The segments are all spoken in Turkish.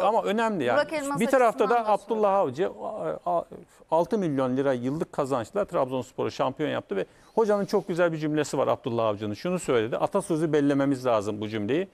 Ama önemli yani. Burak Elmas bir tarafta da Abdullah Avcı a- a- 6 milyon lira yıllık kazançla Trabzonspor'u şampiyon yaptı ve hocanın çok güzel bir cümlesi var Abdullah Avcı'nın. Şunu söyledi. Atasözü bellememiz lazım bu cümleyi.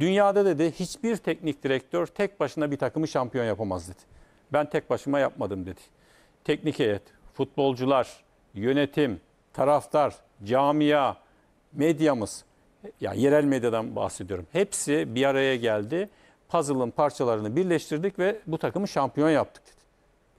Dünyada dedi hiçbir teknik direktör tek başına bir takımı şampiyon yapamaz dedi. Ben tek başıma yapmadım dedi. Teknik heyet, futbolcular, yönetim, taraftar, camia, medyamız, yani yerel medyadan bahsediyorum. Hepsi bir araya geldi. Puzzle'ın parçalarını birleştirdik ve bu takımı şampiyon yaptık dedi.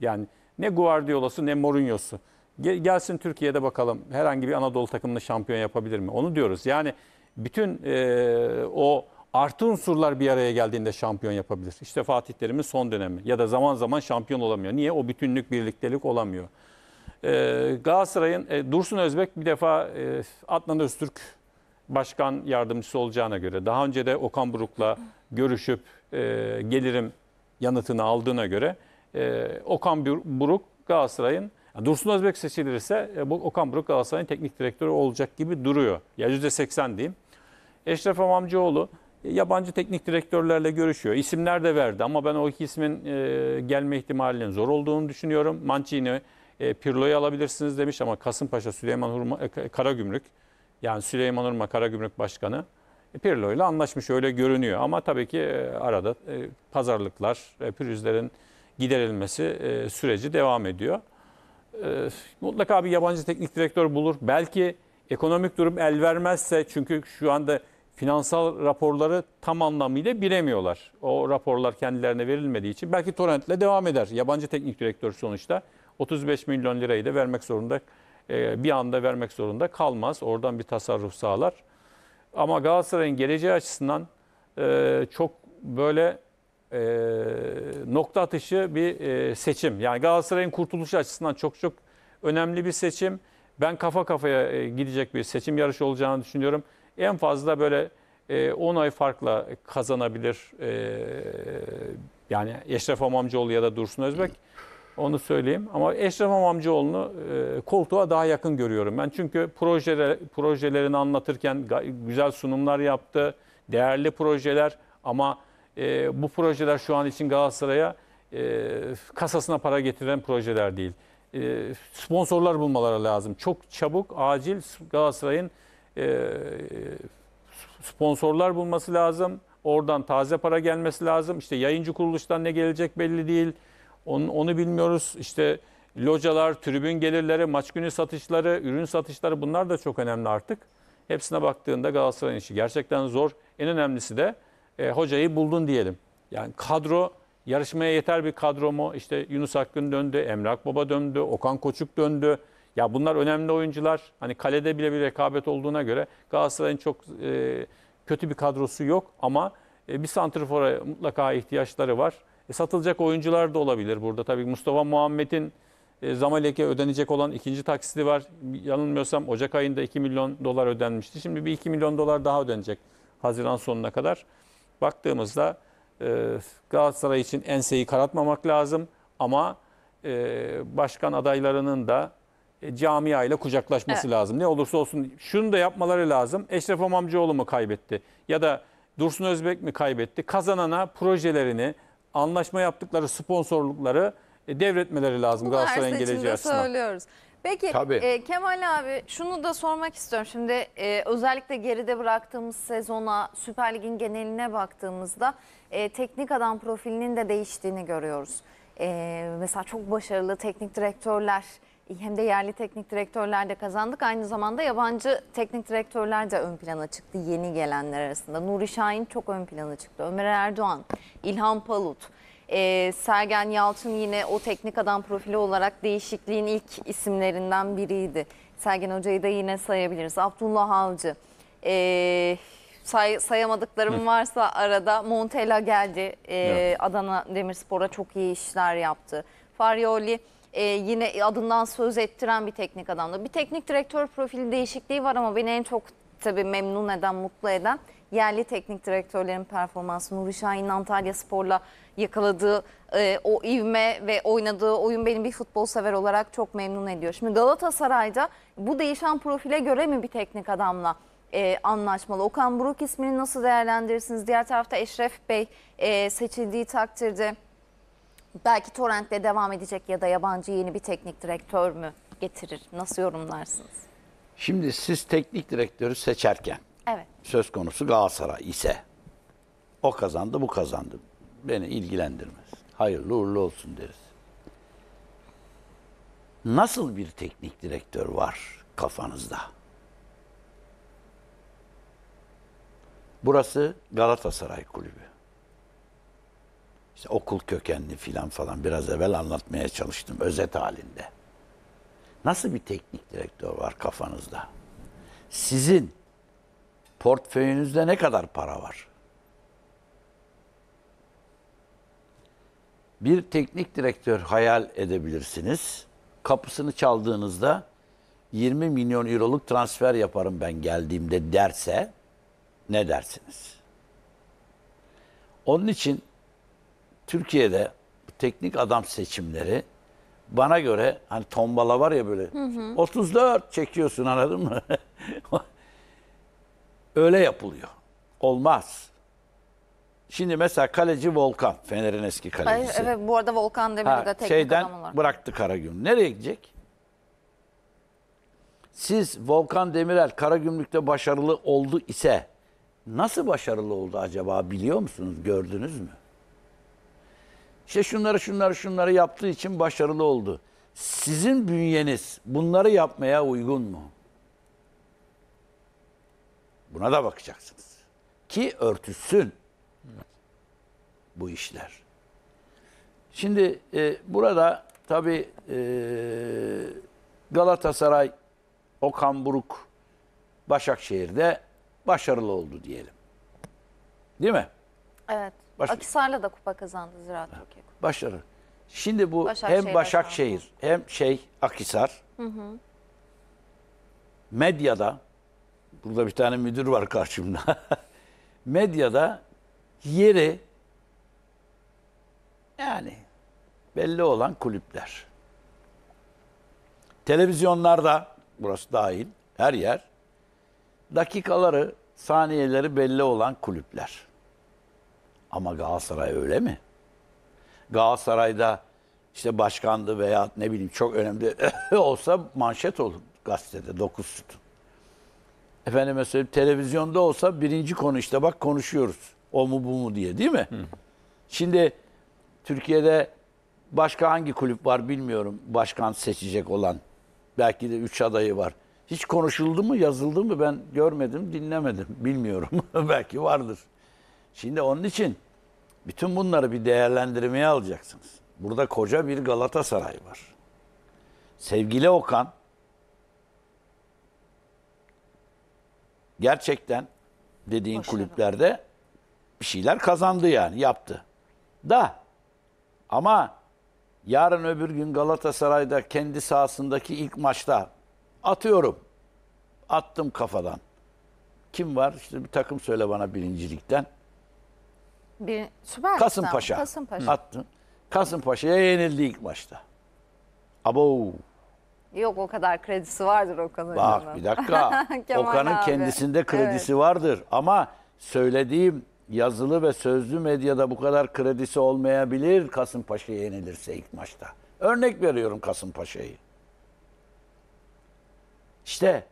Yani ne Guardiola'sı ne Mourinho'su. Gel- Gelsin Türkiye'de bakalım herhangi bir Anadolu takımını şampiyon yapabilir mi? Onu diyoruz. Yani bütün e, o artı unsurlar bir araya geldiğinde şampiyon yapabilir. İşte Fatih Terim'in son dönemi ya da zaman zaman şampiyon olamıyor. Niye? O bütünlük, birliktelik olamıyor. Ee, Galatasaray'ın e, Dursun Özbek bir defa e, Adnan Öztürk başkan yardımcısı olacağına göre daha önce de Okan Buruk'la görüşüp e, gelirim yanıtını aldığına göre e, Okan Bur- Buruk Galatasaray'ın yani Dursun Özbek seçilirse e, bu Okan Buruk Galatasaray'ın teknik direktörü olacak gibi duruyor. Ya %80 diyeyim. Eşref Amamcıoğlu e, yabancı teknik direktörlerle görüşüyor. İsimler de verdi ama ben o iki ismin e, gelme ihtimalinin zor olduğunu düşünüyorum. Mancini, e, Pirlo'yu alabilirsiniz demiş ama Kasımpaşa Süleyman Hurma, e, Karagümrük yani Süleyman Hurma Karagümrük Başkanı Pirlo ile anlaşmış öyle görünüyor. Ama tabii ki e, arada e, pazarlıklar, e, pürüzlerin giderilmesi e, süreci devam ediyor. E, mutlaka bir yabancı teknik direktör bulur. Belki ekonomik durum el vermezse çünkü şu anda finansal raporları tam anlamıyla bilemiyorlar. O raporlar kendilerine verilmediği için belki Torrent'le devam eder. Yabancı teknik direktör sonuçta 35 milyon lirayı da vermek zorunda e, bir anda vermek zorunda kalmaz. Oradan bir tasarruf sağlar. Ama Galatasaray'ın geleceği açısından e, çok böyle e, nokta atışı bir e, seçim. Yani Galatasaray'ın kurtuluşu açısından çok çok önemli bir seçim. Ben kafa kafaya e, gidecek bir seçim yarışı olacağını düşünüyorum. En fazla böyle e, 10 ay farkla kazanabilir. E, yani Eşref Amamcıoğlu ya da Dursun Özbek. Onu söyleyeyim. Ama Eşref Amamcıoğlu'nu e, koltuğa daha yakın görüyorum ben. Çünkü projeler, projelerini anlatırken güzel sunumlar yaptı. Değerli projeler ama e, bu projeler şu an için Galatasaray'a e, kasasına para getiren projeler değil. E, sponsorlar bulmaları lazım. Çok çabuk, acil Galatasaray'ın e, sponsorlar bulması lazım. Oradan taze para gelmesi lazım. İşte yayıncı kuruluştan ne gelecek belli değil. Onu, onu bilmiyoruz. İşte localar, tribün gelirleri, maç günü satışları, ürün satışları bunlar da çok önemli artık. Hepsine baktığında Galatasaray'ın işi gerçekten zor. En önemlisi de e, hocayı buldun diyelim. Yani kadro yarışmaya yeter bir kadro mu? İşte Yunus Akgün döndü, Emrak Baba döndü, Okan Koçuk döndü. Ya bunlar önemli oyuncular. Hani kalede bile bir rekabet olduğuna göre Galatasaray'ın çok e, kötü bir kadrosu yok ama e, bir santrifora mutlaka ihtiyaçları var. E, satılacak oyuncular da olabilir burada. Tabii Mustafa Muhammed'in e, Zamalek'e ödenecek olan ikinci taksidi var. Yanılmıyorsam Ocak ayında 2 milyon dolar ödenmişti. Şimdi bir 2 milyon dolar daha ödenecek Haziran sonuna kadar. Baktığımızda e, Galatasaray için enseyi karartmamak lazım ama e, başkan adaylarının da e, camia ile kucaklaşması Evet. lazım. Ne olursa olsun şunu da yapmaları lazım. Eşref Amamcıoğlu mu kaybetti ya da Dursun Özbek mi kaybetti? Kazanana projelerini, anlaşma yaptıkları sponsorlukları e, devretmeleri lazım Bunu her Galatasaray'ın geleceği seçimde açısından. söylüyoruz. Peki Tabii. e, Kemal abi şunu da sormak istiyorum. Şimdi e, özellikle geride bıraktığımız sezona Süper Lig'in geneline baktığımızda e, teknik adam profilinin de değiştiğini görüyoruz. E, mesela çok başarılı teknik direktörler hem de yerli teknik direktörler de kazandık. Aynı zamanda yabancı teknik direktörler de ön plana çıktı yeni gelenler arasında. Nuri Şahin çok ön plana çıktı. Ömer Erdoğan, İlhan Palut. Ee, Sergen Yalçın yine o teknik adam profili olarak değişikliğin ilk isimlerinden biriydi. Sergen Hoca'yı da yine sayabiliriz. Abdullah Avcı. Ee, say, sayamadıklarım varsa arada Montella geldi. Ee, Evet. Adana Demirspor'a çok iyi işler yaptı. Farioli e, yine adından söz ettiren bir teknik adamdı. Bir teknik direktör profili değişikliği var ama beni en çok tabii memnun eden, mutlu eden yerli teknik direktörlerin performansı. Nuri Şahin'in Antalya Spor'la yakaladığı e, o ivme ve oynadığı oyun beni bir futbol sever olarak çok memnun ediyor. Şimdi Galatasaray'da bu değişen profile göre mi bir teknik adamla e, anlaşmalı. Okan Buruk ismini nasıl değerlendirirsiniz? Diğer tarafta Eşref Bey e, seçildiği takdirde belki Torrent'le devam edecek ya da yabancı yeni bir teknik direktör mü getirir? Nasıl yorumlarsınız? Şimdi siz teknik direktörü seçerken Evet. söz konusu Galatasaray ise o kazandı bu kazandı. Beni ilgilendirmez. Hayırlı uğurlu olsun deriz. Nasıl bir teknik direktör var kafanızda? Burası Galatasaray Kulübü. İşte okul kökenli filan falan biraz evvel anlatmaya çalıştım özet halinde. Nasıl bir teknik direktör var kafanızda? Sizin portföyünüzde ne kadar para var? Bir teknik direktör hayal edebilirsiniz. Kapısını çaldığınızda 20 milyon euroluk transfer yaparım ben geldiğimde derse ne dersiniz? Onun için Türkiye'de teknik adam seçimleri bana göre hani tombala var ya böyle 34 çekiyorsun anladın mı? Öyle yapılıyor. Olmaz. Şimdi mesela kaleci Volkan, Fener'in eski kalecisi. evet bu arada Volkan Demir'i de teknik şeyden adam olarak. bıraktı Karagümrük. Nereye gidecek? Siz Volkan Demirel Karagümrük'te başarılı oldu ise nasıl başarılı oldu acaba biliyor musunuz? Gördünüz mü? İşte şunları şunları şunları yaptığı için başarılı oldu. Sizin bünyeniz bunları yapmaya uygun mu? Buna da bakacaksınız. Ki örtüşsün bu işler. Şimdi e, burada tabii e, Galatasaray, Okan Buruk, Başakşehir'de başarılı oldu diyelim. Değil mi? Evet. Baş- Akisar'la da kupa kazandı Ziraat Türkiye Kupası. Başarı. Şimdi bu Başakşehir'de hem Başakşehir hem şey Akisar. Medyada burada bir tane müdür var karşımda. medyada yeri yani belli olan kulüpler. Televizyonlarda burası dahil her yer dakikaları, saniyeleri belli olan kulüpler. Ama Galatasaray öyle mi? Galatasaray'da işte başkandı veya ne bileyim çok önemli olsa manşet olur gazetede 9 sütun. Efendime söyleyeyim televizyonda olsa birinci konu işte bak konuşuyoruz. O mu bu mu diye değil mi? Şimdi Türkiye'de başka hangi kulüp var bilmiyorum başkan seçecek olan. Belki de üç adayı var. Hiç konuşuldu mu yazıldı mı ben görmedim dinlemedim bilmiyorum. Belki vardır. Şimdi onun için bütün bunları bir değerlendirmeye alacaksınız. Burada koca bir Galatasaray var. Sevgili Okan gerçekten dediğin Başarılı. kulüplerde bir şeyler kazandı yani yaptı. Da ama yarın öbür gün Galatasaray'da kendi sahasındaki ilk maçta atıyorum. Attım kafadan. Kim var? İşte bir takım söyle bana birincilikten. Bir Süper. Kasımpaşa. Kasımpaşa. Attın. Kasımpaşa'ya yenildi ilk maçta. Abo. Yok o kadar kredisi vardır Okan'ın. Bak bir dakika. Okan'ın kendisinde kredisi vardır. Ama söylediğim yazılı ve sözlü medyada bu kadar kredisi olmayabilir Kasımpaşa'ya yenilirse ilk maçta. Örnek veriyorum Kasımpaşa'yı. İşte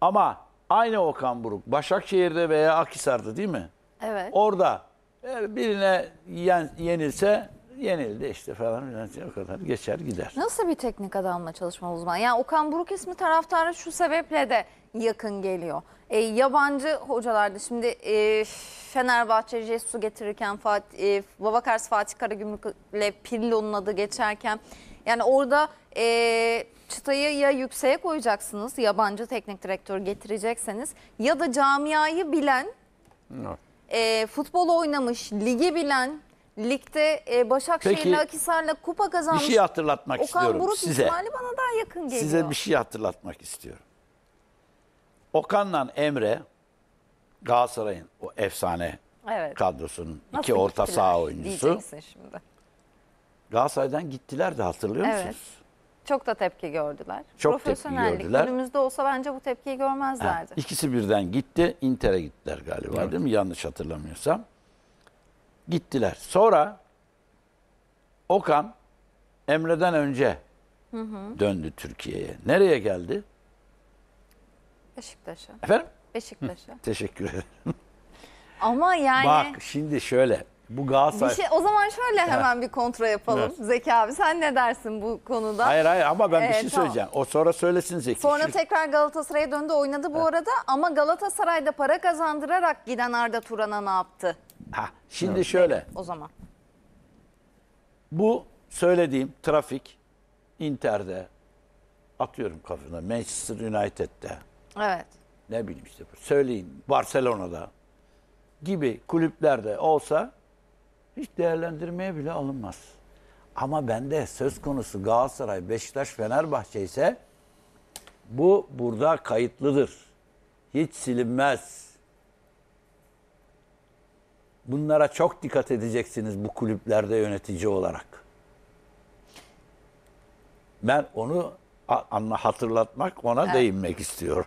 ama aynı Okan Buruk Başakşehir'de veya Akhisar'da değil mi? Evet. Orada birine yen, yenilse yenildi işte falan filan o kadar geçer gider. Nasıl bir teknik adamla çalışma uzmanı? Yani Okan Buruk ismi taraftara şu sebeple de yakın geliyor. E, yabancı hocalardı. Şimdi e, Fenerbahçe Jesus'u getirirken Fatih, e, Babakars Fatih Karagümrük'le Pirlo'nun adı geçerken yani orada e, çıtayı ya yükseğe koyacaksınız yabancı teknik direktör getirecekseniz ya da camiayı bilen Evet. E, futbol oynamış, ligi bilen, ligde e, Başakşehir'le, Peki, Akhisar'la kupa Bir kazanmış şey hatırlatmak Okan istiyorum Buruk size. ihtimali bana daha yakın geliyor. Size bir şey hatırlatmak istiyorum. Okan'la Emre Galatasaray'ın o efsane Evet. kadrosunun Nasıl iki orta saha oyuncusu. Şimdi. Galatasaray'dan gittiler de hatırlıyor Evet. musunuz? Çok da tepki gördüler. Çok tepki gördüler. günümüzde olsa bence bu tepkiyi görmezlerdi. İkisi birden gitti. Inter'e gittiler galiba değil mi? Yanlış hatırlamıyorsam. Gittiler. Sonra Okan Emre'den önce döndü Türkiye'ye. Nereye geldi? Beşiktaş'a. Efendim? Beşiktaş'a. Teşekkür ederim. Ama yani Bak şimdi şöyle. Bu bir Galatasaray... şey o zaman şöyle hemen bir kontra yapalım. Evet. Zeki abi sen ne dersin bu konuda? Hayır hayır ama ben bir Evet, şey tamam. söyleyeceğim. O sonra söylesin Zeki. Sonra Şimdi- tekrar Galatasaray'a döndü oynadı bu arada ama Galatasaray'da para kazandırarak giden Arda Turan'a ne yaptı Ha, şimdi şöyle. o zaman? Bu söylediğim trafik Inter'de atıyorum kafana Manchester United'de Evet. ne bileyim işte söyleyin Barcelona'da gibi kulüplerde olsa hiç değerlendirmeye bile alınmaz. Ama bende söz konusu Galatasaray, Beşiktaş, Fenerbahçe ise bu burada kayıtlıdır. Hiç silinmez. Bunlara çok dikkat edeceksiniz bu kulüplerde yönetici olarak. Ben onu hatırlatmak, ona değinmek istiyorum.